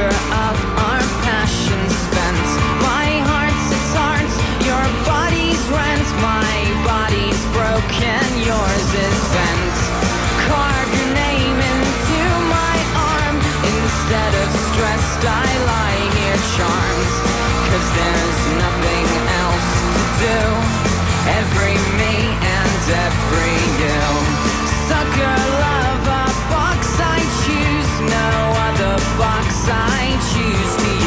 of our passion spent. My heart's its hearts, your body's rent. My body's broken, yours is bent. Carve your name into my arm. Instead of stressed, I lie here there's nothing else to do. Every me and every choose me.